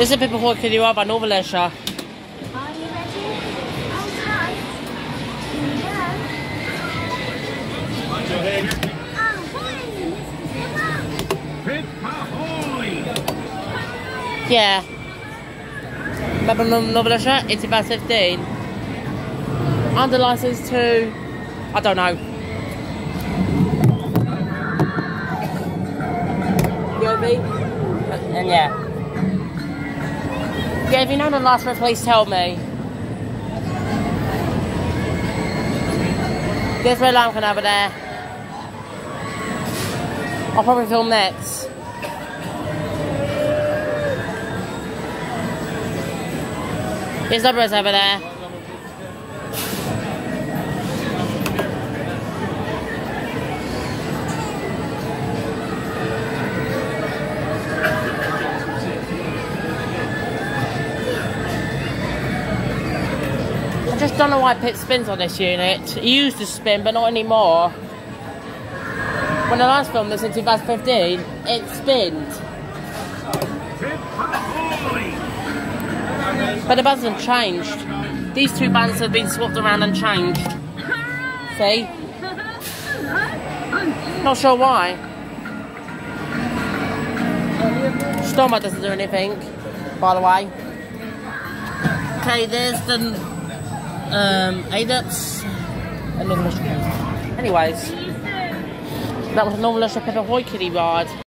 This is a Pip Ahoy Kiddie Ride by Northern Leisure. Are you ready? Okay. Here we Yeah. Nor- Northern It's about 15. Under license to... I don't know. Yobi? And uh, yeah. Yeah, if you know the last one, please tell me. There's Red Lambkin over there. I'll probably film next. There's Zebras over there. Just don't know why Pip spins on this unit. It used to spin, but not anymore. When I last filmed this in 2015, it spinned. But the buttons have changed. These two bands have been swapped around and changed. See? Not sure why. Stormer doesn't do anything, by the way. Okay, there's the um, and Northern Leisure. Anyways, that was a Northern Leisure Pip Ahoy Kiddie ride.